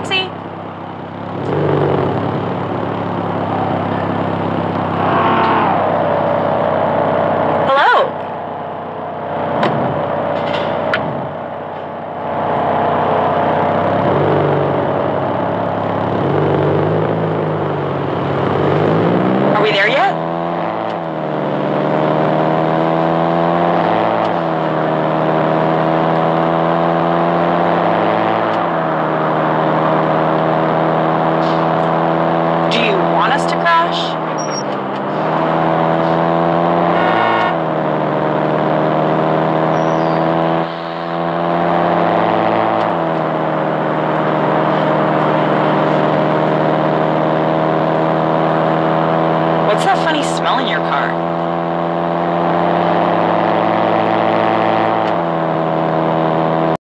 Taxi! Are we there yet? What's that funny smell in your car?